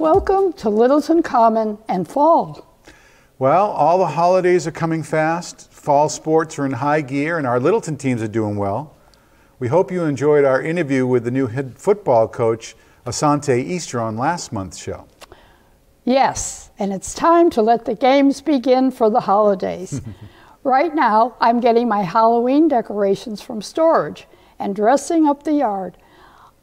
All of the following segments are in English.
Welcome to Littleton Common and fall. Well, all the holidays are coming fast. Fall sports are in high gear, and our Littleton teams are doing well. We hope you enjoyed our interview with the new head football coach, Asante Easter, on last month's show. Yes, and it's time to let the games begin for the holidays. right now, I'm getting my Halloween decorations from storage and dressing up the yard.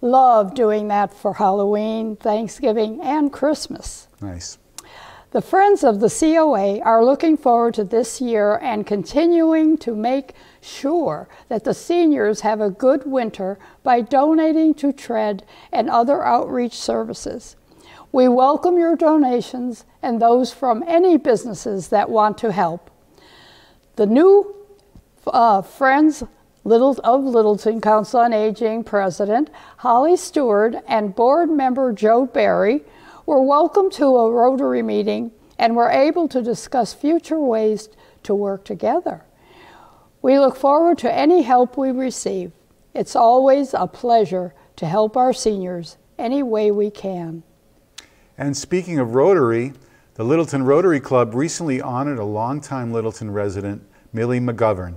Love doing that for Halloween, Thanksgiving, and Christmas. Nice. The Friends of the COA are looking forward to this year and continuing to make sure that the seniors have a good winter by donating to TREAD and other outreach services. We welcome your donations and those from any businesses that want to help. The new uh, Friends Little, of Littleton Council on Aging President Holly Stewart and board member Joe Barry were welcome to a Rotary meeting and were able to discuss future ways to work together. We look forward to any help we receive. It's always a pleasure to help our seniors any way we can. And speaking of Rotary, the Littleton Rotary Club recently honored a longtime Littleton resident, Millee McGovern.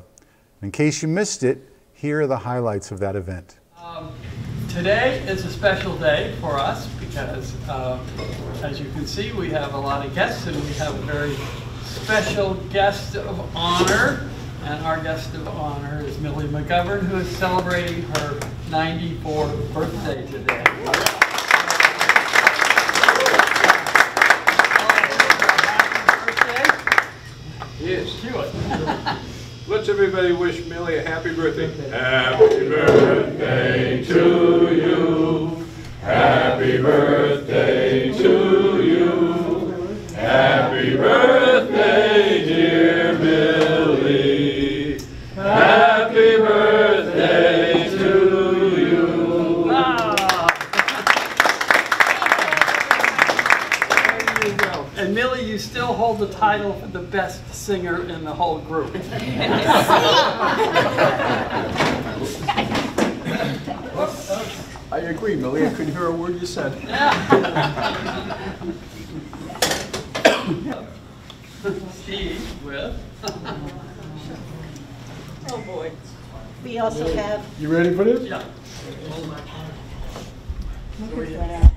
In case you missed it, here are the highlights of that event. Um, today is a special day for us because, uh, as you can see, we have a lot of guests and we have a very special guest of honor. And our guest of honor is Millee McGovern, who is celebrating her 94th birthday today. Yes. Let's everybody wish Millee a happy birthday. Happy birthday to you. Happy birthday to you. Happy birthday, dear Millee. Happy birthday to you. There you go. And Millee, you still hold the title for the best singer in the whole group. I agree, Millee. I couldn't hear a word you said. Steve with. oh boy. We also have. You ready for this? Yeah. Here we go.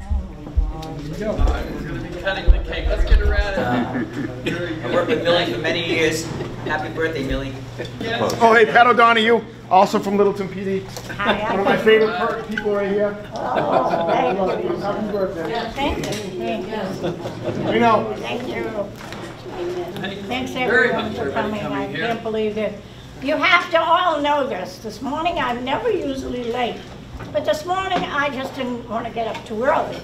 All right, we're going to be cutting the cake. Let's get around it. I worked with Millee for many years. Happy birthday, Millee. Yes. Oh, hey, Pat O'Donohue, also from Littleton PD. One of my favorite people right here. Oh, thank you. Happy birthday. Thank you. Thank you. We know. Thank you. Thanks very everyone for coming. I here. can't believe it. You have to all know this. This morning, I'm never usually late. But this morning, I just didn't want to get up too early.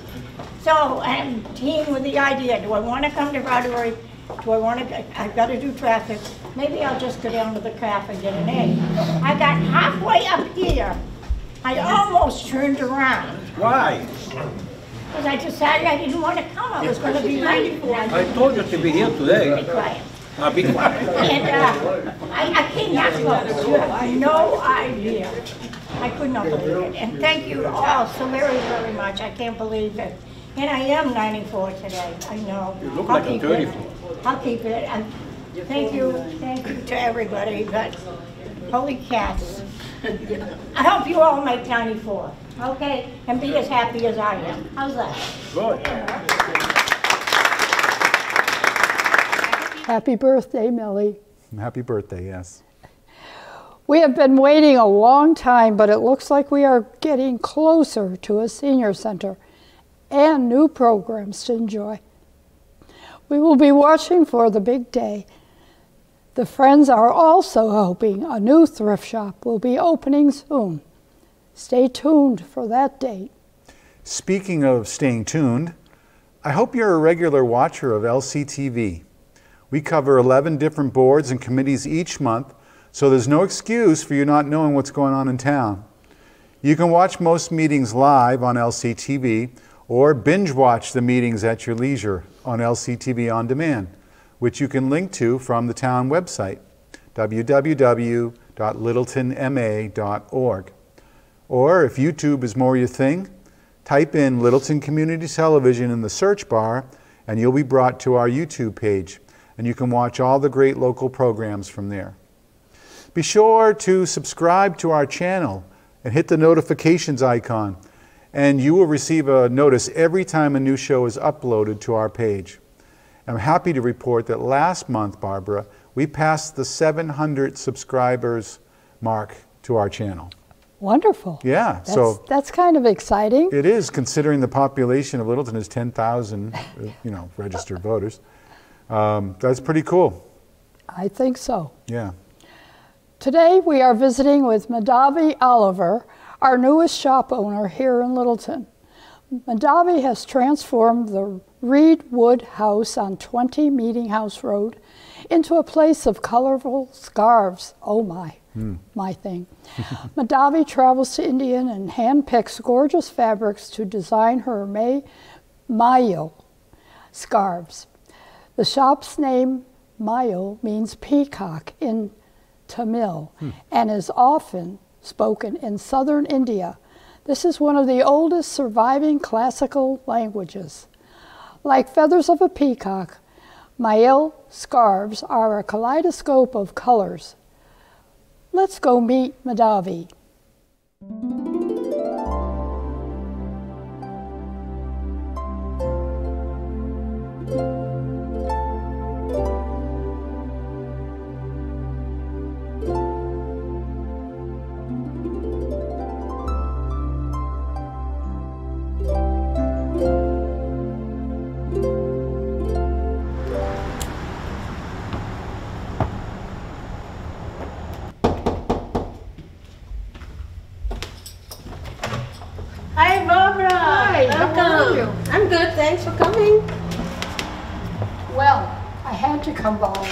So I'm teeing with the idea, do I want to come to Rotary? Do I want to, I've got to do traffic. Maybe I'll just go down to the craft and get an A. I got halfway up here. I almost turned around. Why? Because I decided I didn't want to come. I was going to be late. I told you to be here today. Be quiet. I'll be quiet. And uh, I, I came that close. You have no idea. I could not believe it. And thank you all so very, very much. I can't believe it. And I am 94 today. I know. You look I'll like keep you're it. 34. I'll keep it. And thank you, thank you to everybody. But holy cats. I hope you all make 94. Okay? And be as happy as I am. How's that? Good. Happy birthday, Millee. Happy birthday, yes. We have been waiting a long time, but it looks like we are getting closer to a senior center and new programs to enjoy. We will be watching for the big day. The Friends are also hoping a new thrift shop will be opening soon. Stay tuned for that date. Speaking of staying tuned, I hope you're a regular watcher of LCTV. We cover 11 different boards and committees each month, so there's no excuse for you not knowing what's going on in town. You can watch most meetings live on LCTV or binge watch the meetings at your leisure on LCTV On Demand, which you can link to from the town website, www.littletonma.org. Or if YouTube is more your thing, Type in Littleton Community Television in the search bar, and you'll be brought to our YouTube page, and you can watch all the great local programs from there. Be sure to subscribe to our channel and hit the notifications icon, and you will receive a notice every time a new show is uploaded to our page. I'm happy to report that last month, Barbara, we passed the 700 subscribers mark to our channel. Wonderful. Yeah, That's, so that's kind of exciting. it is considering the population of Littleton is 10,000, uh, you know, registered voters. Um, that's pretty cool. I think so. Yeah. Today we are visiting with Madavi Oliver, our newest shop owner here in Littleton. Madavi has transformed the Reed Wood House on 20 Meeting House Road into a place of colorful scarves. Oh my, hmm. my thing. Madavi travels to India and handpicks gorgeous fabrics to design her May Mayil scarves. The shop's name, Mayil, means peacock in Tamil hmm. and is often spoken in southern India. This is one of the oldest surviving classical languages. Like feathers of a peacock, Mayil scarves are a kaleidoscope of colors. Let's go meet Madavi. Hi, Thanks for coming. Well, I had to come by.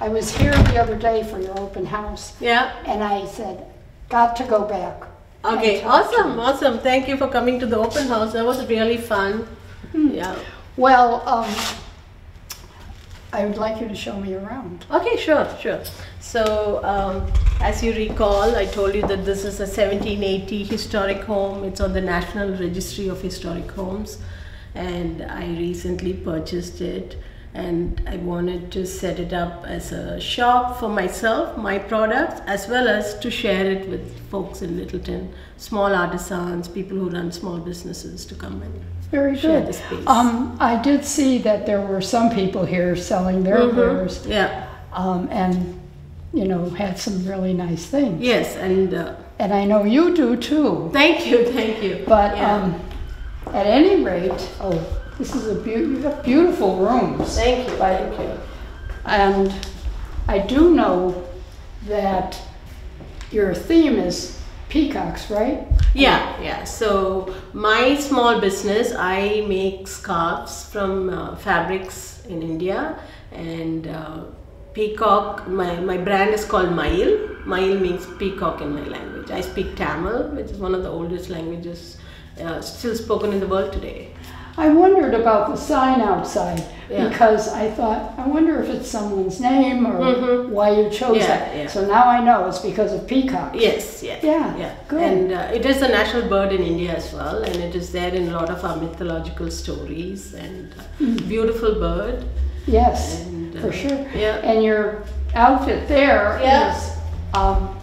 I was here the other day for your open house, Yeah. and I said, got to go back. Okay. and talk to Awesome. Awesome. Thank you for coming to the open house. That was really fun. Hmm. Yeah. Well, um, I would like you to show me around. Okay. Sure. Sure. So, um, as you recall, I told you that this is a 1780 historic home. It's on the National Registry of Historic Homes, and I recently purchased it. And I wanted to set it up as a shop for myself, my products, as well as to share it with folks in Littleton, small artisans, people who run small businesses to come in. Very Share good. the space. Um, I did see that there were some people here selling their Mm-hmm. wares, Yeah. um, and you know had some really nice things. Yes, and uh, And I know you do too. thank you, thank you. But Yeah. um, at any rate, oh, this is a beau- you have beautiful rooms. thank you, thank you. And I do know that your theme is peacocks, right? Yeah, yeah. So my small business, I make scarves from uh, fabrics in India, and uh, peacock. My my brand is called Mayil. Mayil means peacock in my language. I speak Tamil, which is one of the oldest languages uh, still spoken in the world today. I wondered about the sign outside Yeah. because I thought, I wonder if it's someone's name or Mhm. why you chose Yeah, that. yeah. So now I know it's because of peacocks. Yes, yes. Yeah, yeah. good. And uh, it is a national bird in India as well, and it is there in a lot of our mythological stories. And uh, beautiful bird. Yes, And, for sure. yeah. And your outfit there is, Yeah. um,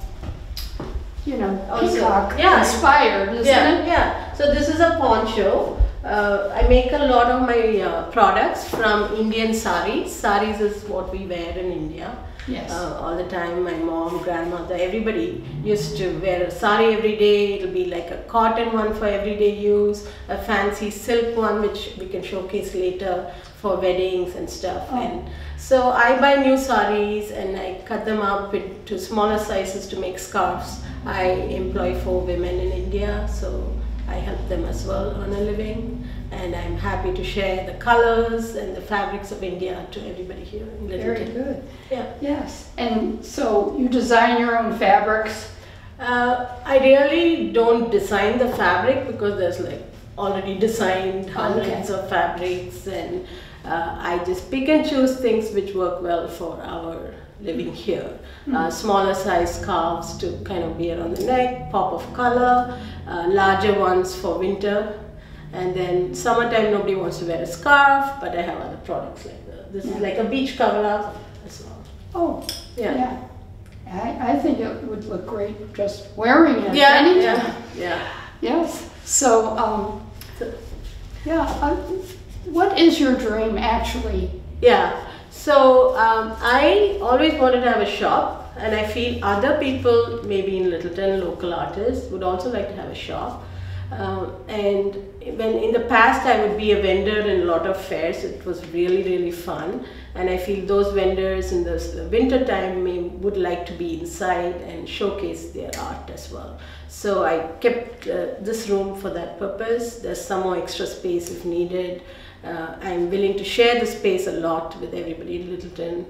you know, Also, peacock yeah. inspired, isn't yeah, it? yeah. So this is a poncho. Uh, I make a lot of my uh, products from Indian saris. Saris is what we wear in India. Yes. Uh, all the time, my mom, grandmother, everybody used to wear a sari every day. It'll be like a cotton one for everyday use, a fancy silk one which we can showcase later for weddings and stuff. Oh. And so I buy new saris and I cut them up into smaller sizes to make scarves. I employ four women in India, so I help them as well on a living. And I'm happy to share the colors and the fabrics of India to everybody here in Very good. Yeah. Yes. And so you design your own fabrics. Uh, I really don't design the fabric because there's like already designed hundreds of fabrics, and uh, I just pick and choose things which work well for our living here. Uh, smaller size scarves to kind of wear on the neck, pop of color, uh, larger ones for winter. And then summertime, nobody wants to wear a scarf, but I have other products like that. This is like a beach cover up as well. Oh, Yeah. yeah. I, I think it would look great just wearing it Yeah, anytime. yeah, yeah. Yes. So, um, So- yeah. Uh, what is your dream actually? Yeah. So um, I always wanted to have a shop, and I feel other people, maybe in Littleton, local artists, would also like to have a shop. Um, and when in the past I would be a vendor in a lot of fairs, it was really really fun. And I feel those vendors in the winter time may, would like to be inside and showcase their art as well. So I kept uh, this room for that purpose. There's some more extra space if needed. Uh, I'm willing to share the space a lot with everybody in Littleton.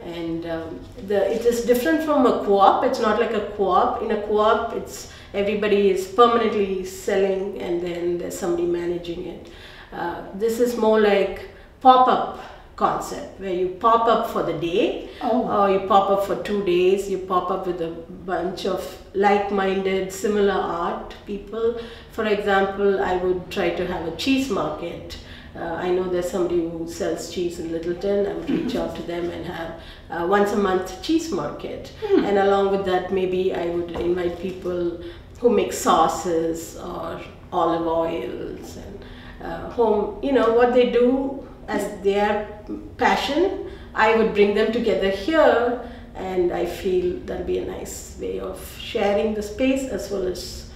And um, the, it is different from a co-op. It's not like a co-op. In a co-op, it's everybody is permanently selling, and then there's somebody managing it. Uh, this is more like pop-up concept where you pop up for the day Oh. or you pop up for two days you pop up with a bunch of like-minded similar art people for example i would try to have a cheese market uh, I know there's somebody who sells cheese in Littleton. I would reach out to them and have uh, once a month cheese market. And along with that, maybe I would invite people who make sauces or olive oils and uh, home, you know, what they do as their passion. I would bring them together here, and I feel that'll be a nice way of sharing the space as well as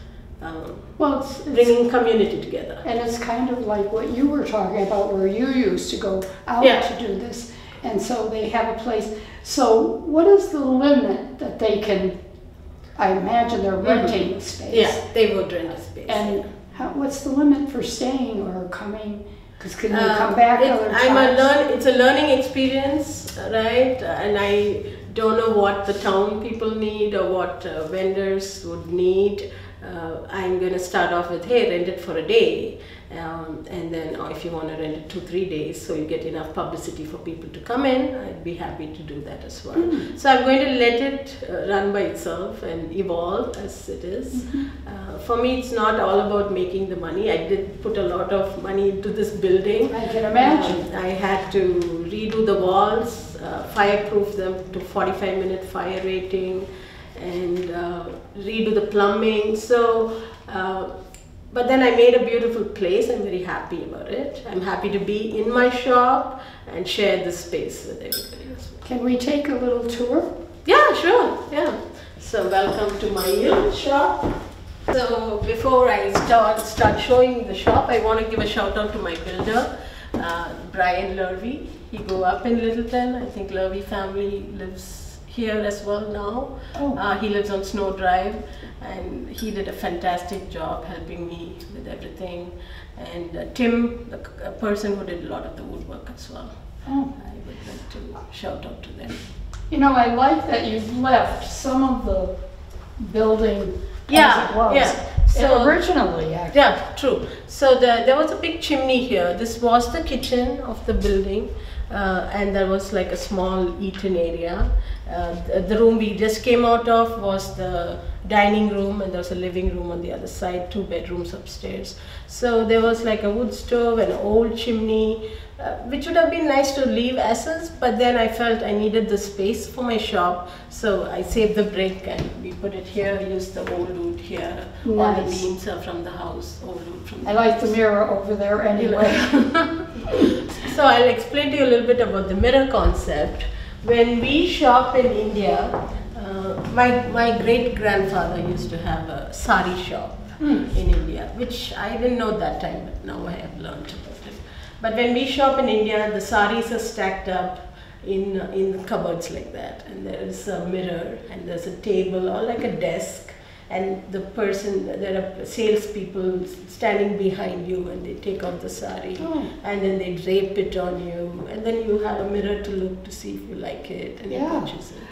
um, Well, it's, it's, bringing community together. and it's kind of like what you were talking about, where you used to go out Yeah. to do this, and so they have a place. So, what is the limit that they can? I imagine they're renting space. Mm-hmm. Yeah, they would rent a space. And how, what's the limit for staying or coming? Because can you Um, come back it- other I'm a learn. It's a learning experience, right? And I don't know what the town people need or what uh, vendors would need. Uh, I'm going to start off with, hey, rent it for a day, um, and then or if you want to rent it two, three days, so you get enough publicity for people to come in. I'd be happy to do that as well. So I'm going to let it uh, run by itself and evolve as it is. Uh, for me, it's not all about making the money. I did put a lot of money into this building. I can imagine. Um, I had to redo the walls, uh, fireproof them to 45 minute fire rating, and uh, redo the plumbing. So, uh, but then I made a beautiful place. I'm very happy about it. I'm happy to be in my shop and share this space with everybody. Can we take a little tour? Yeah, sure. Yeah. So welcome to my shop. So before I start start showing the shop, I want to give a shout out to my builder, uh, Brian Lurvy. He grew up in Littleton. I think Lurvy family lives here as well now. Oh. Uh, he lives on Snow Drive, and he did a fantastic job helping me with everything. And uh, Tim, the person who did a lot of the woodwork as well. Oh. I would like to shout out to them. You know, I like that you've left some of the building Yeah, as it was. yeah. So- originally, actually. Yeah, true. So the, there was a big chimney here. This was the kitchen of the building, uh, and there was like a small eating area. Uh, the, room we just came out of was the dining room, and there was a living room on the other side, two bedrooms upstairs. So there was like a wood stove, an old chimney, uh, which would have been nice to leave as is, but then I felt I needed the space for my shop, so I saved the brick and we put it here, used the old wood here. nice. All the beams are from the house, old wood from the I like the mirror over there anyway. so I'll explain to you a little bit about the mirror concept. When we shop in India, uh, my, my great grandfather used to have a sari shop in India, which I didn't know that time, but now I have learned about it. But when we shop in India, the saris are stacked up in, in cupboards like that, and there is a mirror, and there's a table or like a desk, and the person, there are salespeople standing behind you, and they take off the sari, Oh. and then they drape it on you, and then you have a mirror to look to see if you like it, and Yeah. you purchase it.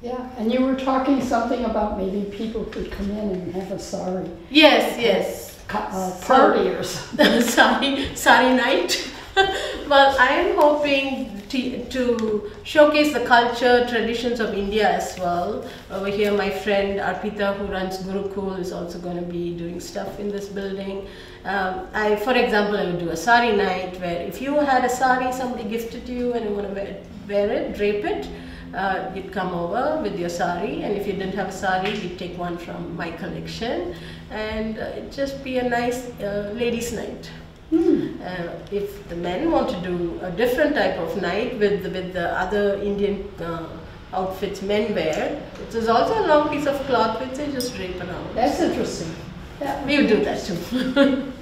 Yeah, and you were talking something about maybe people could come in and have a sari. Yes, yes. uh, party or something. sorry, sorry night. Well, I am hoping to, showcase the culture, traditions of India as well. Over here, my friend Arpita, who runs Gurukul, is also going to be doing stuff in this building. Um, I, for example, I would do a sari night where if you had a sari somebody gifted to you and you want to wear, wear it, drape it, uh, you'd come over with your sari, and if you didn't have a sari, you'd take one from my collection, and uh, it'd just be a nice uh, ladies' night. Uh, if the men want to do a different type of night with the, with the other Indian uh, outfits men wear, it is also a long piece of cloth which they just drape around. That's interesting. That We would be do that too.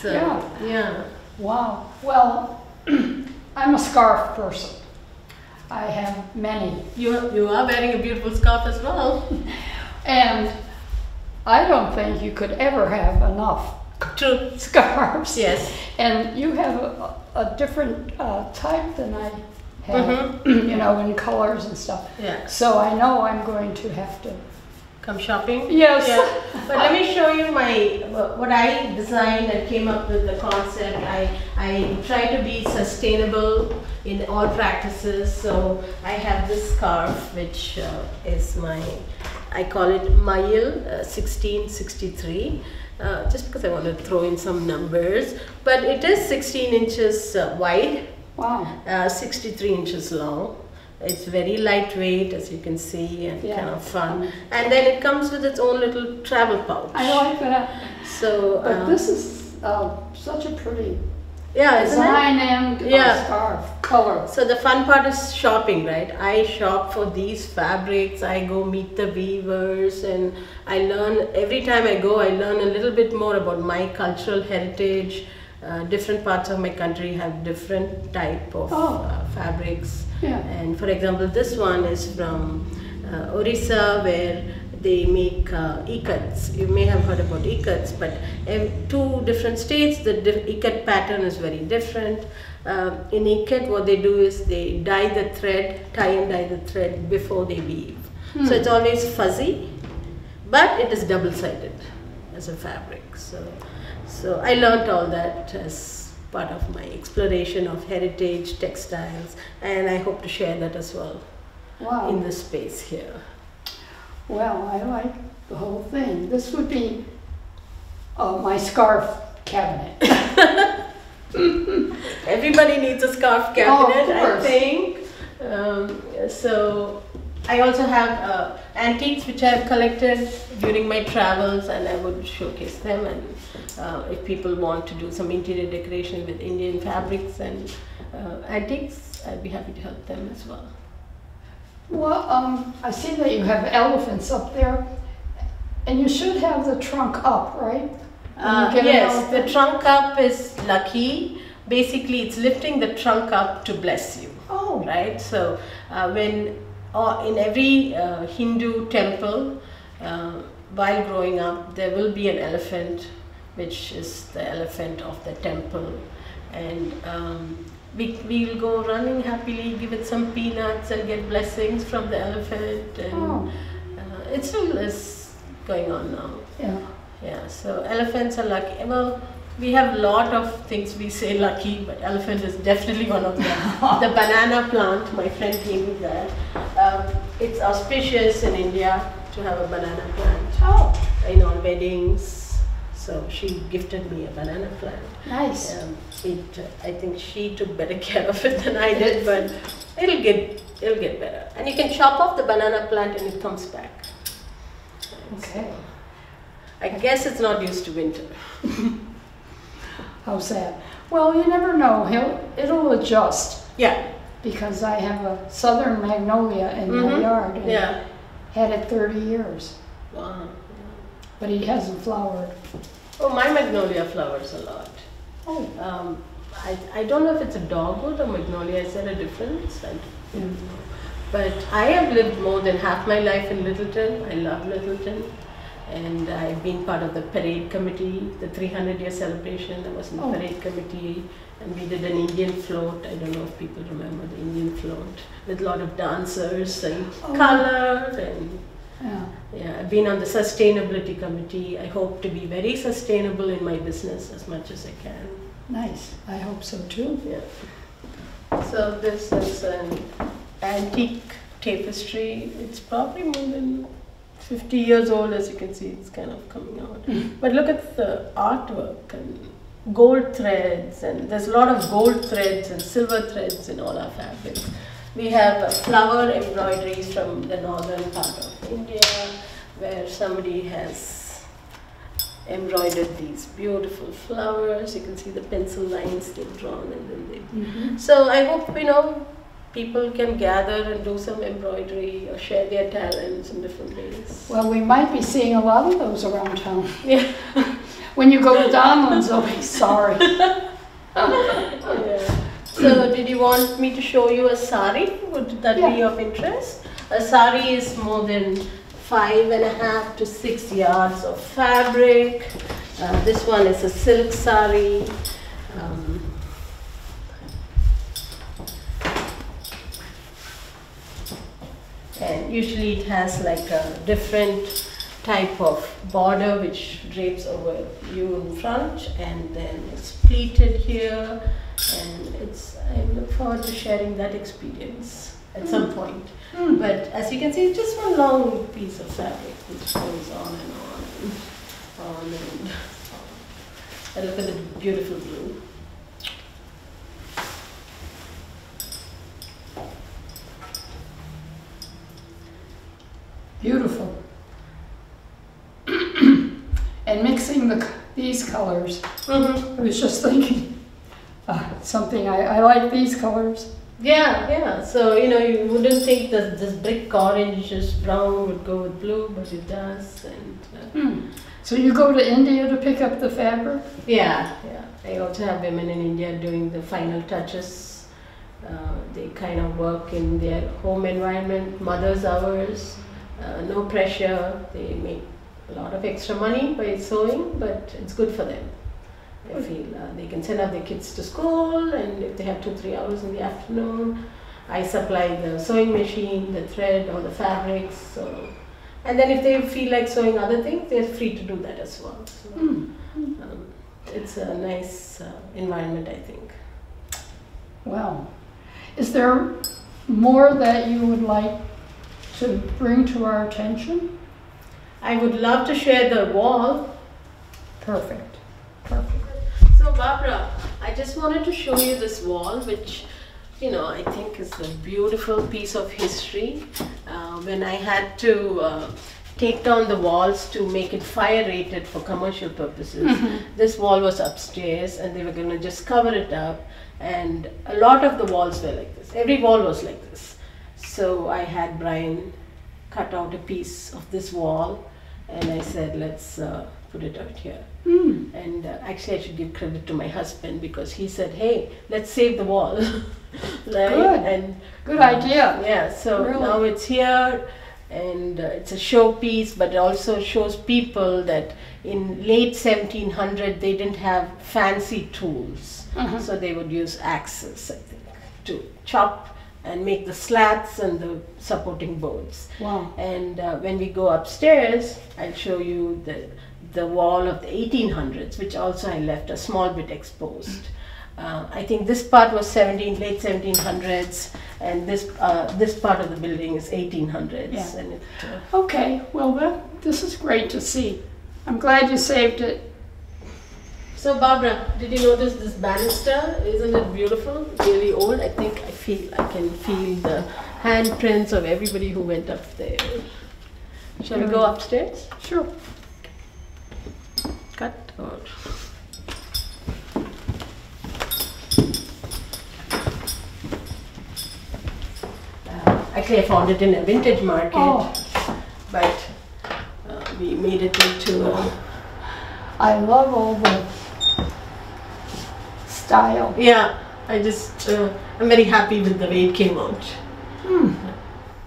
so Yeah. yeah. Wow. Well, I'm a scarf person. I have many. You you are wearing a beautiful scarf as well. And I don't think you could ever have enough True. scarves. Yes. And you have a, a different uh, type than I have, Mm-hmm. you know, in colors and stuff. Yeah. So I know I'm going to have to. Come shopping. Yes. Yeah. But let me show you my what I designed and came up with the concept. I I try to be sustainable in all practices. So I have this scarf, which uh, is my I call it Mayil uh, 1663. Uh, just because I want to throw in some numbers, but it is 16 inches uh, wide, Wow. uh, 63 inches long. It's very lightweight, as you can see, and Yeah. kind of fun. And then it comes with its own little travel pouch. I like that. So, But um, this is uh, such a pretty yeah, design and uh, Yeah. scarf color. So the fun part is shopping, right? I shop for these fabrics. I go meet the weavers, and I learn every time I go. I learn a little bit more about my cultural heritage. Uh, different parts of my country have different type of Oh. uh, fabrics. Yeah. And for example, this one is from uh, Orissa, where they make uh, ikats. You may have heard about ikats, but in two different states, the ikat pattern is very different. Uh, in ikat, what they do is they dye the thread, tie and dye the thread before they weave. So it's always fuzzy, but it is double-sided as a fabric. So, so I learnt all that as part of my exploration of heritage textiles, and I hope to share that as well Wow. in the space here. Well, I like the whole thing. This would be uh, my scarf cabinet. Everybody needs a scarf Oh, cabinet, I think. Um, so I also have uh, antiques which I've collected during my travels, and I would showcase them. And uh, if people want to do some interior decoration with Indian fabrics and uh, antiques, I'd be happy to help them as well. Well, um, I see that you have elephants up there, and you should have the trunk up, right? Uh, yes, the trunk up is lucky. Basically, it's lifting the trunk up to bless you. Oh, right? So uh, when uh, in every uh, Hindu temple, uh, while growing up, there will be an elephant, which is the elephant of the temple, and um, we we will go running happily, give it some peanuts, and get blessings from the elephant, and Oh. uh, it still is going on now. yeah. Yeah, so elephants are lucky. Well, we have a lot of things we say lucky, but elephant is definitely one of them. the banana plant, my friend gave me that. Um, it's auspicious in India to have a banana plant Oh, in all weddings. So she gifted me a banana plant. nice. Um, it, uh, I think she took better care of it than I did, but it'll get it'll get better. And you can chop off the banana plant and it comes back. Okay. I guess it's not used to winter. How sad. Well, you never know. He'll, it'll adjust Yeah. because I have a southern magnolia in my Mhm. yard and Yeah. had it 30 years, Wow. But he hasn't flowered. Oh, my magnolia flowers a lot. Oh, Um, I, I don't know if it's a dogwood or magnolia. Is there a difference? I don't know. But I have lived more than half my life in Littleton. I love Littleton. And I've been part of the parade committee, the 300 year celebration. I was in the Oh. parade committee and we did an Indian float. I don't know if people remember the Indian float with a lot of dancers and Oh. color and yeah. yeah, I've been on the sustainability committee. I hope to be very sustainable in my business as much as I can. Nice. I hope so too. Yeah. So this is an antique tapestry. It's probably more than 50 years old, as you can see. It's kind of coming out. But look at the artwork and gold threads, and there's a lot of gold threads and silver threads in all our fabrics. We have flower embroideries from the northern part of India, where somebody has embroidered these beautiful flowers. You can see the pencil lines they've drawn, and then they. Mm-hmm. So I hope you know people can gather and do some embroidery or share their talents in different ways. Well, we might be seeing a lot of those around town. Yeah. When you go to Donlands, oh, sorry. Yeah. So, did you want me to show you a sari? Would that be of interest? A sari is more than five and a half to six yards of fabric. Uh, this one is a silk sari. Um, and usually it has like a different type of border which drapes over you in front and then it's pleated here and it's I look forward to sharing that experience at some point. But as you can see, it's just one long piece of fabric which goes on and on and on and on. And look at the beautiful blue. Beautiful. and mixing the, these colors, Mm-hmm. I was just thinking, uh, something, I, I like these colors. Yeah, yeah. So you know, you wouldn't think that this brick orange, just brown, would go with blue, but it does. And uh, Hmm. So you go to India to pick up the fabric? yeah, yeah. I also have women in India doing the final touches. Uh, they kind of work in their home environment, mother's hours, uh, no pressure. They make a lot of extra money by sewing, but it's good for them. I feel uh, they can send out their kids to school, and if they have two, three hours in the afternoon, I supply the sewing machine, the thread, all the fabrics. So, and then if they feel like sewing other things, they're free to do that as well. So, Hmm. um, it's a nice uh, environment, I think. Well, is there more that you would like to bring to our attention? I would love to share the wall. Perfect, perfect. So, Barbara, I just wanted to show you this wall, which you know I think is a beautiful piece of history. Uh, when I had to uh, take down the walls to make it fire rated for commercial purposes, this wall was upstairs, and they were going to just cover it up. And a lot of the walls were like this. Every wall was like this. So I had Brian cut out a piece of this wall, and I said, let's uh, put it out here. Hmm. And uh, actually, I should give credit to my husband because he said, "Hey, let's save the wall." Good. And Good idea. yeah, so Really? now it's here, and uh, it's a showpiece, but it also shows people that in late 1700 they didn't have fancy tools, Uh-huh. so they would use axes, I think, to chop and make the slats and the supporting boards. Wow. And uh, when we go upstairs, I'll show you the, the wall of the 1800s, which also I left a small bit exposed. Uh, I think this part was 17, late 1700s, and this uh, this part of the building is 1800s. Yeah. And it, uh, Okay, well, this is great to see. I'm glad you saved it. so, Barbara, did you notice this banister? Isn't it beautiful? Really old. I think I feel I can feel the handprints of everybody who went up there. Shall we go upstairs? Sure. Uh, Actually, I found it in a vintage market, Oh, but uh, we made it into a, I love all the style. yeah. I just uh, I'm very happy with the way it came out. Hmm.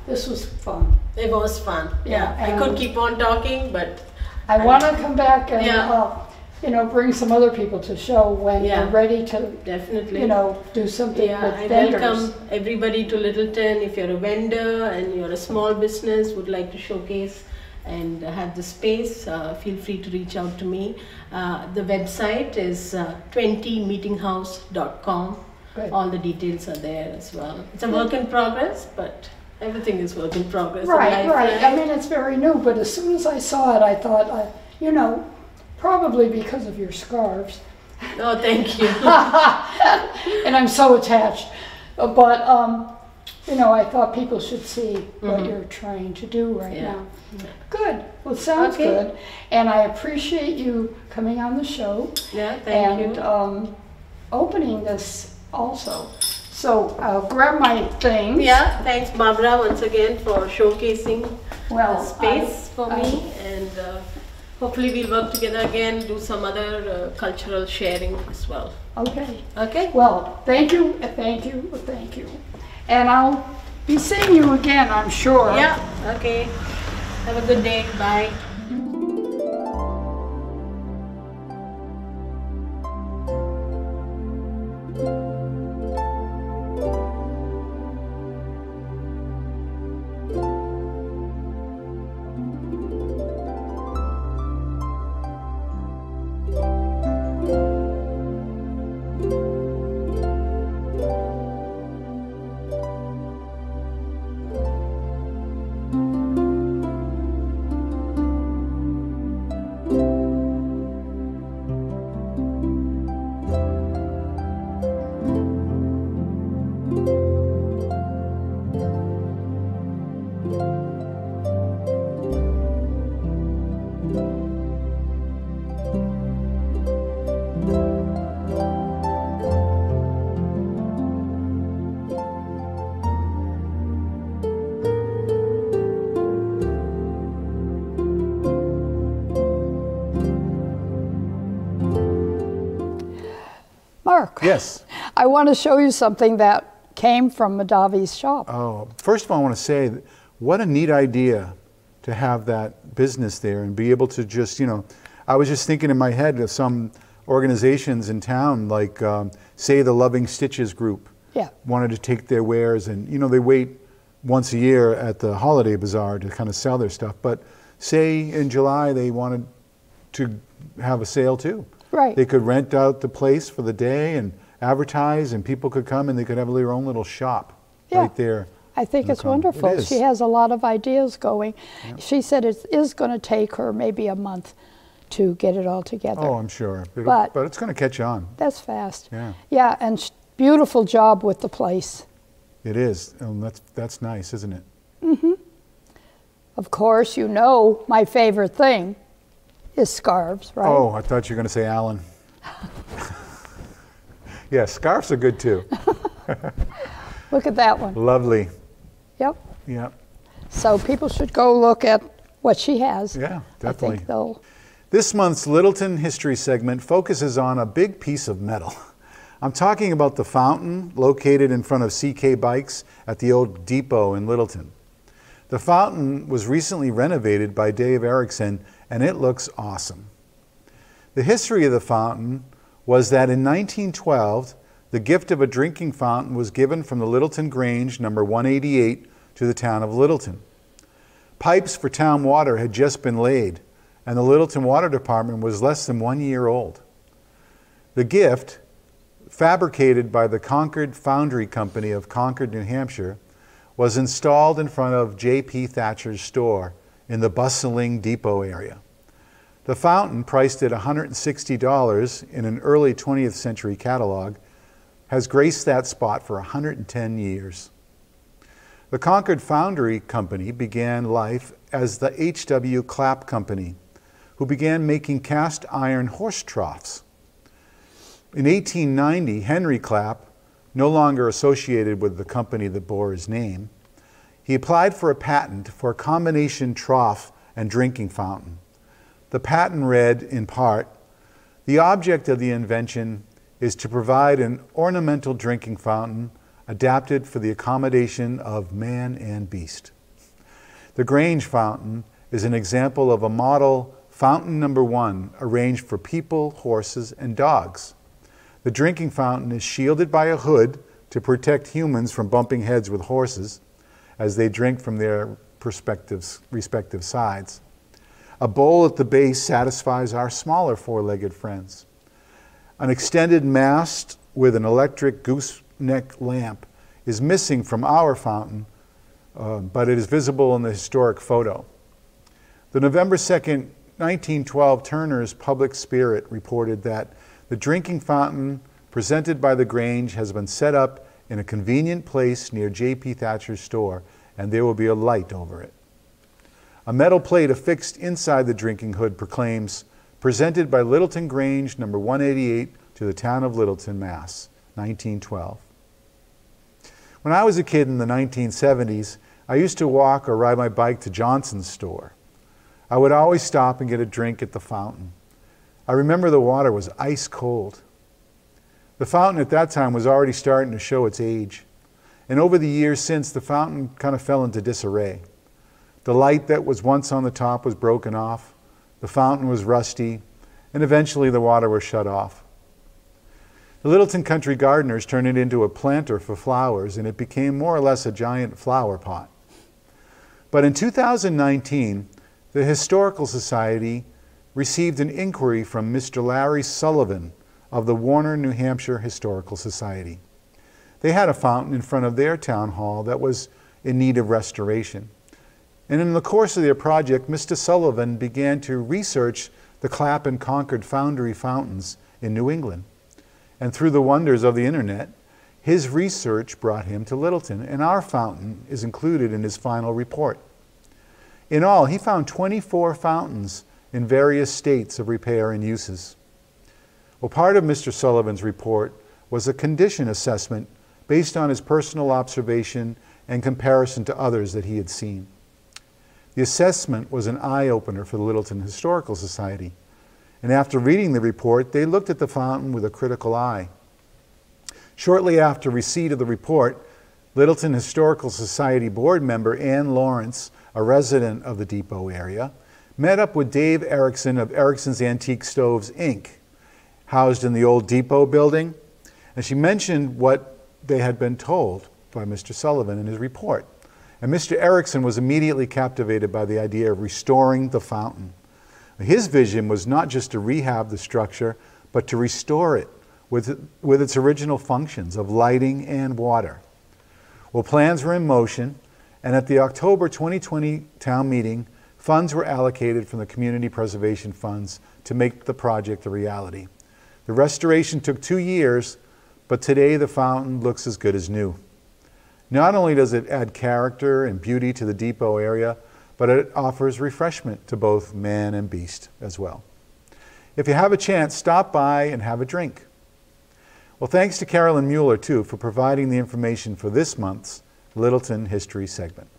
This was fun. It was fun. Yeah, Yeah, I could keep on talking, but I want to come back and, Yeah. uh, you know, bring some other people to show when Yeah. you're ready to, definitely. you know, do something Yeah, with I vendors. welcome everybody to Littleton. If you're a vendor and you're a small business, would like to showcase and have the space, uh, feel free to reach out to me. Uh, the website is uh, 20meetinghouse.com. Good. All the details are there as well. It's a work in progress, but everything is work in progress. Right, right. I mean, it's very new, but as soon as I saw it, I thought, uh, you know, probably because of your scarves, Oh, thank you. and I'm so attached. But, um, you know, I thought people should see what you're trying to do right. Yeah. now. Good. Well, sounds Okay. good. And I appreciate you coming on the show yeah, thank and you. um, opening this also. So I'll grab my things. Yeah, thanks Barbara once again for showcasing Well, the space I- for I- me and uh, hopefully we'll work together again, do some other uh, cultural sharing as well. Okay. Okay? Well, thank you, uh, thank you, thank you. And I'll be seeing you again, I'm sure. Yeah, okay. Have a good day. Bye. Yes. I want to show you something that came from Madavi's shop. Oh, first of all, I want to say what a neat idea to have that business there and be able to just, you know, I was just thinking in my head of some organizations in town, like, um, say, the Loving Stitches group. Yeah. Wanted to take their wares, and, you know, they wait once a year at the holiday bazaar to kind of sell their stuff. But say in July they wanted to have a sale too. Right. They could rent out the place for the day and advertise, and people could come and they could have their own little shop Yeah. right there. I think it's common. It wonderful. She has a lot of ideas going. She said it is going to take her maybe a month to get it all together. Oh, I'm sure. It'll- But- but it's going to catch on. That's fast. Yeah. Yeah, and sh- beautiful job with the place. It is. And that's, that's nice, isn't it? Mm-hmm. Of course, you know my favorite thing is scarves, right? Oh, I thought you were going to say Alan. yeah, scarves are good too. Look at that one. Lovely. Yep. Yep. So people should go look at what she has. Yeah, I definitely. think they'll. This month's Littleton History segment focuses on a big piece of metal. I'm talking about the fountain located in front of CK Bikes at the old depot in Littleton. The fountain was recently renovated by Dave Erickson and it looks awesome. The history of the fountain was that in 1912, the gift of a drinking fountain was given from the Littleton Grange, number 188, to the town of Littleton. Pipes for town water had just been laid, and the Littleton Water Department was less than one year old. The gift, fabricated by the Concord Foundry Company of Concord, New Hampshire, was installed in front of J.P. Thatcher's store in the bustling depot area. The fountain, priced at $160 in an early 20th century catalog, has graced that spot for 110 years. The Concord Foundry Company began life as the H.W. Clapp Company, who began making cast iron horse troughs. In 1890, Henry Clapp, no longer associated with the company that bore his name, he applied for a patent for a combination trough and drinking fountain. The patent read, in part, the object of the invention is to provide an ornamental drinking fountain adapted for the accommodation of man and beast. The Grange fountain is an example of a model fountain number one arranged for people, horses, and dogs. The drinking fountain is shielded by a hood to protect humans from bumping heads with horses as they drink from their respective sides. A bowl at the base satisfies our smaller four legged friends. An extended mast with an electric gooseneck lamp is missing from our fountain, uh, but it is visible in the historic photo. The November 2nd, 1912 Turner's Public Spirit reported that the drinking fountain presented by the Grange has been set up in a convenient place near J.P. Thatcher's store, and there will be a light over it. A metal plate affixed inside the drinking hood proclaims, presented by Littleton Grange, number 188, to the town of Littleton, Mass, 1912. When I was a kid in the 1970s, I used to walk or ride my bike to Johnson's store. I would always stop and get a drink at the fountain. I remember the water was ice cold. The fountain at that time was already starting to show its age. And over the years since, the fountain kind of fell into disarray. The light that was once on the top was broken off, the fountain was rusty, and eventually the water was shut off. The Littleton Country Gardeners turned it into a planter for flowers, and it became more or less a giant flower pot. But in 2019, the Historical Society received an inquiry from Mr. Larry Sullivan of the Warner, New Hampshire Historical Society. They had a fountain in front of their town hall that was in need of restoration. And in the course of their project, Mr. Sullivan began to research the Clap and Concord Foundry fountains in New England. And through the wonders of the internet, his research brought him to Littleton, and our fountain is included in his final report. In all, he found 24 fountains in various states of repair and uses. Well, part of Mr. Sullivan's report was a condition assessment based on his personal observation and comparison to others that he had seen. The assessment was an eye opener for the Littleton Historical Society. And after reading the report, they looked at the fountain with a critical eye. Shortly after receipt of the report, Littleton Historical Society board member Ann Lawrence, a resident of the depot area, met up with Dave Erickson of Erickson's Antique Stoves, Inc., housed in the old depot building, and she mentioned what they had been told by Mr. Sullivan in his report. And Mr. Erickson was immediately captivated by the idea of restoring the fountain. His vision was not just to rehab the structure, but to restore it with, with its original functions of lighting and water. Well, plans were in motion, and at the October 2020 town meeting, Funds were allocated from the community preservation funds to make the project a reality. The restoration took two years, but today the fountain looks as good as new. Not only does it add character and beauty to the depot area, but it offers refreshment to both man and beast as well. If you have a chance, stop by and have a drink. Well, thanks to Carolyn Mueller, too, for providing the information for this month's Littleton History segment.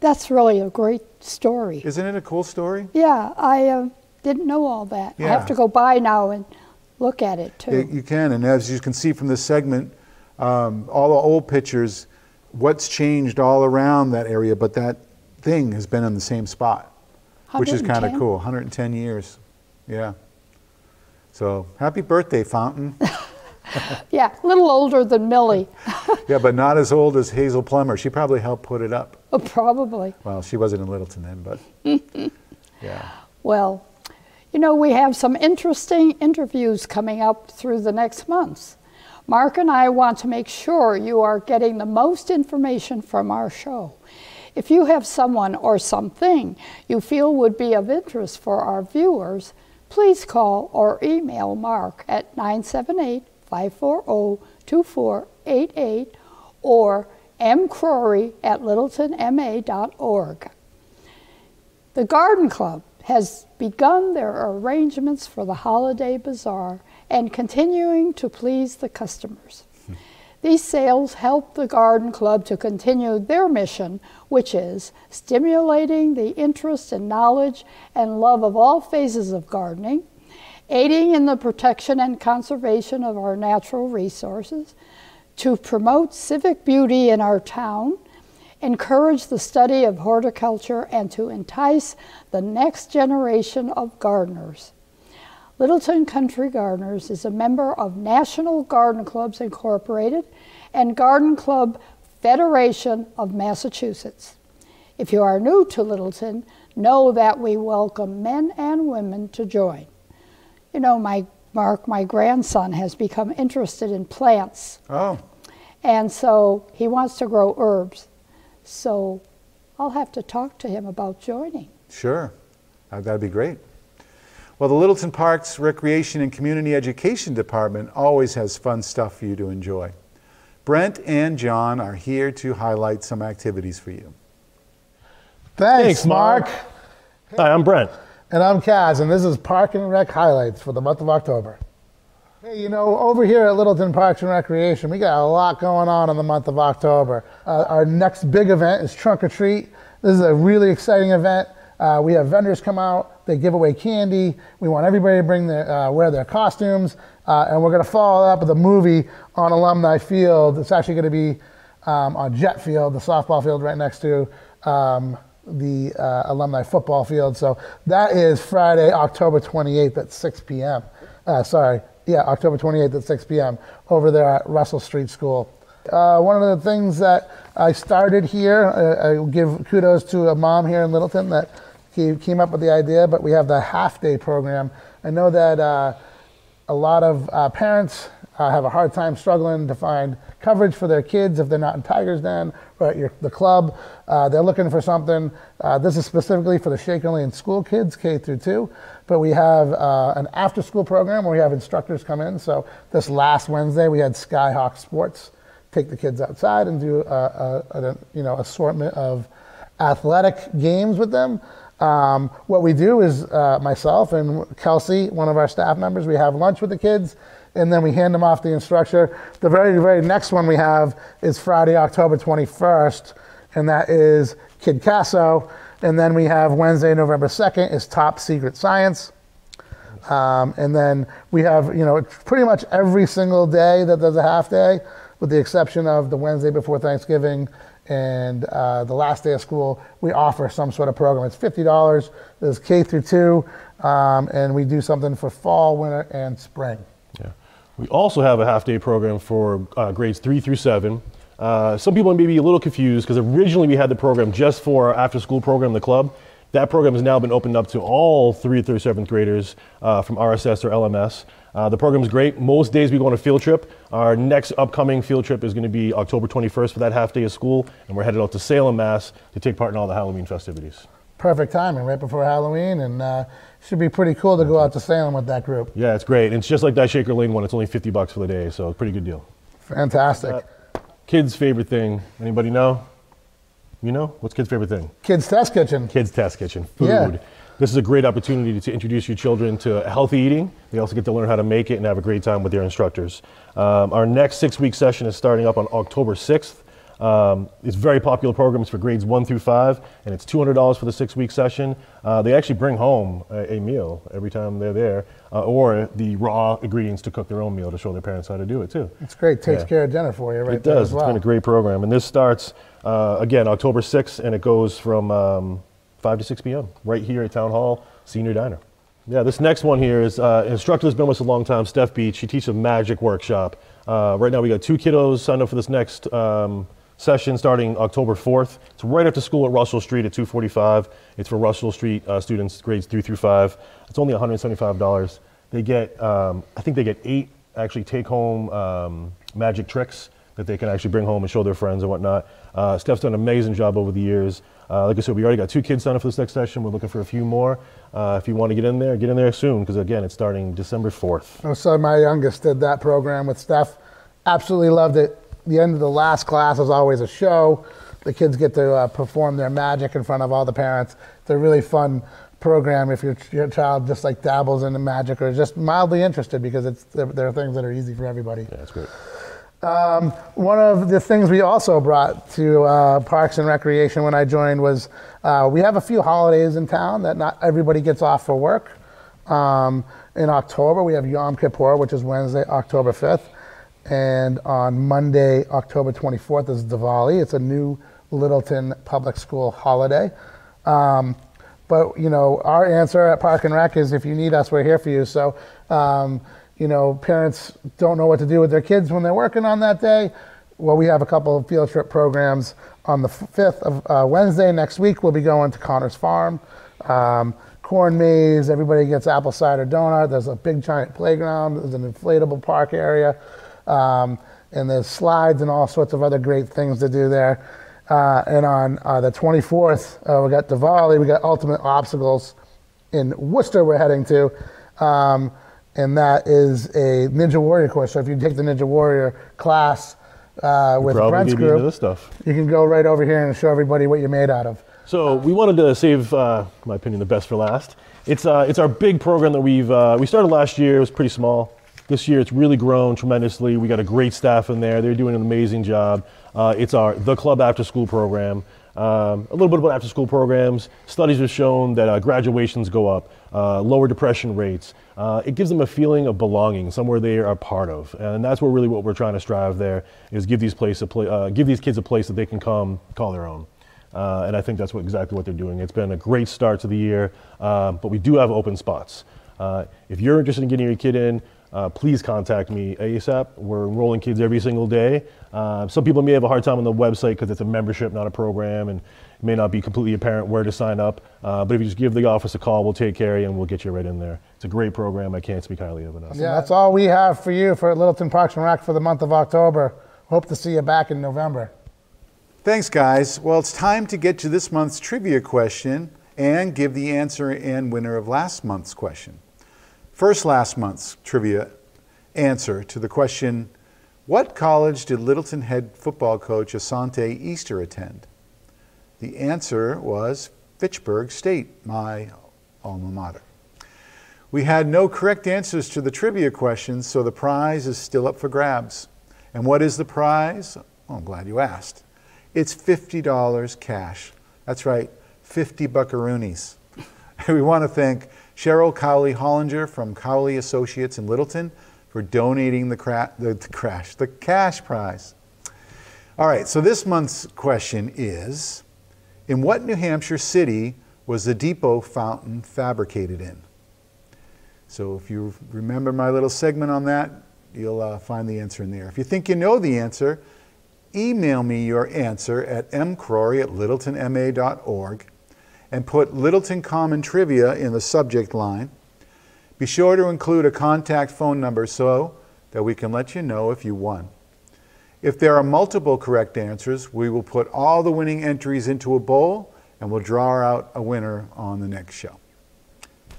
That's really a great story. Isn't it a cool story? Yeah, I uh, didn't know all that. I have to go by now and look at it too. You can, and as you can see from this segment, um, all the old pictures, what's changed all around that area, but that thing has been in the same spot, which is kind of cool. 110 years, yeah. So happy birthday, Fountain. yeah, a little older than Millee. yeah, but not as old as Hazel Plummer. She probably helped put it up. Oh, probably. Well, she wasn't in Littleton then, but yeah. Well, you know, we have some interesting interviews coming up through the next months. Mark and I want to make sure you are getting the most information from our show. If you have someone or something you feel would be of interest for our viewers, please call or email Mark at 978 540 2488 or mcrory at littletonma.org. The Garden Club has begun their arrangements for the holiday bazaar and continuing to please the customers. These sales help the Garden Club to continue their mission, which is stimulating the interest and knowledge and love of all phases of gardening, aiding in the protection and conservation of our natural resources, to promote civic beauty in our town, encourage the study of horticulture, and to entice the next generation of gardeners. Littleton Country Gardeners is a member of National Garden Clubs Incorporated and Garden Club Federation of Massachusetts. If you are new to Littleton, know that we welcome men and women to join. You know, my Mark, my grandson, has become interested in plants, Oh, and so he wants to grow herbs. So I'll have to talk to him about joining. sure. That'd be great. Well, the Littleton Parks Recreation and Community Education Department always has fun stuff for you to enjoy. Brent and Jon are here to highlight some activities for you. Thanks, Thanks, Mark. Mark. Hi, I'm Brent. And I'm Kaz, and this is Park and Rec highlights for the month of October. Hey, you know, over here at Littleton Parks and Recreation, we got a lot going on in the month of October. Uh, our next big event is Trunk or Treat. This is a really exciting event. Uh, we have vendors come out, they give away candy. We want everybody to bring their, uh, wear their costumes, uh, and we're going to follow up with a movie on Alumni Field. It's actually going to be um, on Jet Field, the softball field right next to um, the uh, alumni football field. So that is Friday, October 28th at 6 p.m. Uh, sorry, yeah, October 28th at 6 p.m. over there at Russell Street School. Uh, one of the things that I started here, uh, I give kudos to a mom here in Littleton that he came up with the idea, but we have the half day program. I know that uh, a lot of uh, parents uh, have a hard time struggling to find coverage for their kids if they're not in Tigers Den or at your, the club. Uh, they're looking for something. Uh, this is specifically for the Shaker Lane school kids, K through two. But we have uh, an after school program where we have instructors come in. So this last Wednesday we had Skyhawk Sports take the kids outside and do a, a, a you know assortment of athletic games with them. Um, what we do is uh, myself and Kelsey, one of our staff members, we have lunch with the kids, and then we hand them off the instructor. The very very next one we have is Friday, October 21st, and that is Kid Casso. And then we have Wednesday, November 2nd is Top Secret Science. Um, and then we have, you know, pretty much every single day that there's a half day, with the exception of the Wednesday before Thanksgiving and uh, the last day of school, we offer some sort of program. It's $50. There's K through two, um, and we do something for fall, winter, and spring. Yeah. We also have a half day program for uh, grades three through seven. Uh, some people may be a little confused because originally we had the program just for our after school program, the club. That program has now been opened up to all three through seventh graders uh, from RSS or LMS. Uh, the program is great. Most days we go on a field trip. Our next upcoming field trip is going to be October 21st for that half day of school, and we're headed out to Salem, Mass to take part in all the Halloween festivities. Perfect timing, right before Halloween, and uh, should be pretty cool to go out to Salem with that group. Yeah, it's great. And it's just like that Shaker Lane one. It's only 50 bucks for the day, so pretty good deal. Fantastic. Kids' favorite thing. Anybody know? You know? What's kids' favorite thing? Kids Test Kitchen. Kids Test Kitchen. Food. Yeah. This is a great opportunity to introduce your children to healthy eating. They also get to learn how to make it and have a great time with their instructors. Um, our next six week session is starting up on October 6th. Um, it's a very popular program. It's for grades one through five, and it's $200 for the six week session. Uh, they actually bring home a, a meal every time they're there, uh, or the raw ingredients to cook their own meal to show their parents how to do it too. It's great. Takes Yeah. care of dinner for you, right It does. well. It's been a great program. And this starts, uh, again, October 6th, and it goes from um, 5 to 6 p.m. right here at Town Hall Senior Diner. Yeah, this next one here is uh, instructor has been with us a long time, Steph Beach. She teaches a magic workshop. Uh, right now, we got two kiddos signed up for this next um, session starting October 4th. It's right after school at Russell Street at 245. It's for Russell Street uh, students, grades 3 through 5. It's only $175. They get, um, I think they get eight actually take home um, magic tricks that they can actually bring home and show their friends and whatnot. Uh, Steph's done an amazing job over the years. Uh, like I said, we already got two kids signed up for this next session. We're looking for a few more. Uh, if you want to get in there, get in there soon because again, it's starting December 4th. Oh, so my youngest did that program with Steph. Absolutely loved it. The end of the last class is always a show. The kids get to uh, perform their magic in front of all the parents. It's a really fun program if your, your child just like dabbles into magic or is just mildly interested because it's there, there are things that are easy for everybody. Yeah, that's great. Um, one of the things we also brought to uh, Parks and Recreation when I joined was uh, we have a few holidays in town that not everybody gets off for work. Um, in October, we have Yom Kippur, which is Wednesday, October 5th. And on Monday, October 24th, is Diwali. It's a new Littleton Public School holiday. Um, but, you know, our answer at Park and Rec is if you need us, we're here for you. So, um, you know, parents don't know what to do with their kids when they're working on that day. Well, we have a couple of field trip programs on the 5th of uh, Wednesday next week, we'll be going to Connor's Farm. Um, corn maze, everybody gets apple cider donut. There's a big giant playground. There's an inflatable park area. Um, and there's slides and all sorts of other great things to do there. Uh, and on uh, the 24th, uh, we got Diwali, we got Ultimate Obstacles in Worcester, we're heading to. Um, and that is a Ninja Warrior course. So if you take the Ninja Warrior class uh, with Brent's gonna be into group, you can go right over here and show everybody what you're made out of. So we wanted to save, uh, in my opinion, the best for last. It's uh, it's our big program that we've uh, we started last year. It was pretty small. This year, it's really grown tremendously. We got a great staff in there. They're doing an amazing job. Uh, it's our the club after school program. Um, a little bit about after school programs. Studies have shown that uh, graduations go up, uh, lower depression rates. Uh, it gives them a feeling of belonging, somewhere they are part of, and that's what really what we're trying to strive there is give these place a pla- uh, give these kids a place that they can come call their own. Uh, and I think that's what, exactly what they're doing. It's been a great start to the year, um, but we do have open spots. Uh, if you're interested in getting your kid in, uh, please contact me ASAP. We're enrolling kids every single day. Uh, some people may have a hard time on the website because it's a membership, not a program, and it may not be completely apparent where to sign up. Uh, but if you just give the office a call, we'll take care of you and we'll get you right in there. It's a great program. I can't speak highly of it enough. Yeah, that's all we have for you for Littleton Parks and Rec for the month of October. Hope to see you back in November. Thanks, guys. Well, it's time to get to this month's trivia question and give the answer and winner of last month's question. First, last month's trivia answer to the question What college did Littleton head football coach Asante Easter attend? The answer was Fitchburg State, my alma mater. We had no correct answers to the trivia questions, so the prize is still up for grabs. And what is the prize? I'm glad you asked. It's $50 cash. That's right, 50 buckaroonies. we want to thank Cheryl Cowley Hollinger from Cowley Associates in Littleton for donating the, cra- the, the crash, the cash prize. All right, so this month's question is In what New Hampshire city was the depot fountain fabricated in? So if you remember my little segment on that, you'll uh, find the answer in there. If you think you know the answer, email me your answer at mcrory at littletonma.org and put Littleton Common Trivia in the subject line. Be sure to include a contact phone number so that we can let you know if you won. If there are multiple correct answers, we will put all the winning entries into a bowl and we'll draw out a winner on the next show.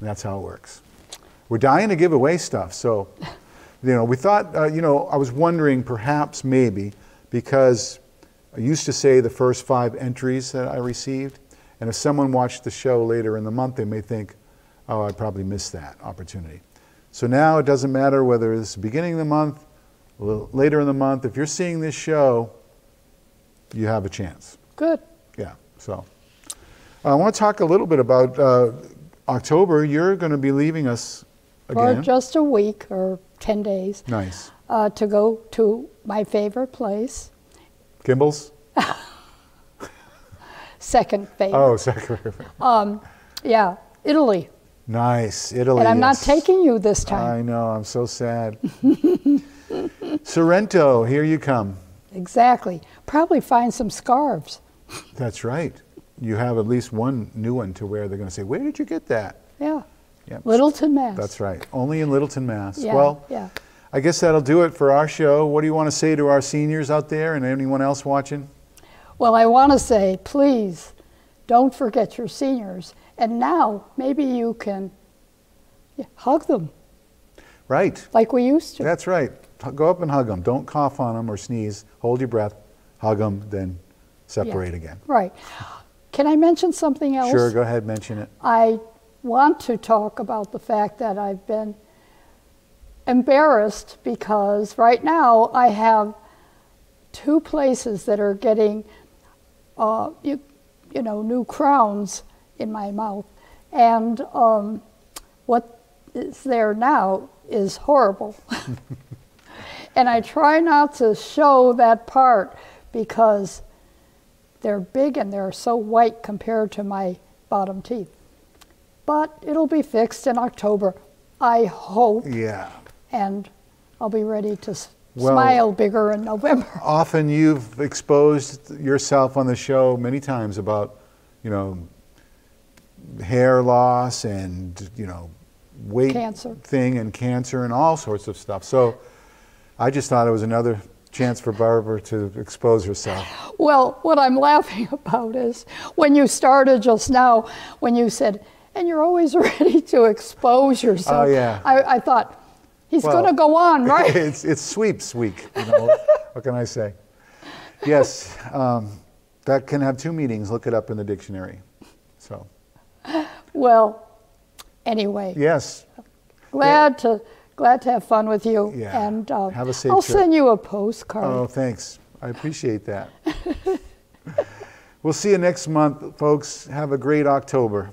That's how it works. We're dying to give away stuff, so you know, we thought, uh, you know, I was wondering perhaps maybe because I used to say the first five entries that I received, and if someone watched the show later in the month, they may think, oh, I probably missed that opportunity. So now it doesn't matter whether it's the beginning of the month, a little later in the month. If you're seeing this show, you have a chance. Good. Yeah. So uh, I want to talk a little bit about uh, October. You're going to be leaving us For again. just a week or 10 days nice. uh, to go to my favorite place, Kimball's? second favorite. Oh, second. favorite. Um, yeah, Italy. nice. Italy. And I'm not taking you this time. I know. I'm so sad. Sorrento, here you come. Exactly. Probably find some scarves. That's right. You have at least one new one to wear. They're going to say, "Where did you get that?" Yeah. Yep. Littleton, Mass. That's right. Only in Littleton, Mass. Yeah, well, yeah. I guess that'll do it for our show. What do you want to say to our seniors out there and anyone else watching? Well, I want to say, please don't forget your seniors. And now maybe you can hug them Right. like we used to. That's right. Go up and hug them. Don't cough on them or sneeze. Hold your breath. Hug them, then separate again. Right. Can I mention something else? Sure, go ahead, mention it. I want to talk about the fact that I've been embarrassed because right now I have two places that are getting, uh, you, you know, new crowns in my mouth, and um, what is there now is horrible. and I try not to show that part because they're big and they're so white compared to my bottom teeth. But it'll be fixed in October, I hope, Yeah. and I'll be ready to Well- smile bigger in November. Often you've exposed yourself on the show many times about, you know, hair loss and, you know, weight Cancer. thing and cancer and all sorts of stuff. So I just thought it was another chance for Barbara to expose herself. Well, what I'm laughing about is when you started just now, when you said, and you're always ready to expose oh, yourself. Oh, yeah. I, I thought, he's Well, going to go on, right? it's, it's sweeps week, you know, what can I say? Yes, um, that can have two meanings. Look it up in the dictionary. So, well, anyway, yes, glad to glad to have fun with you. Yeah. And uh, Have a safe I'll trip. send you a postcard. Oh, thanks. I appreciate that. we'll see you next month, folks. Have a great October.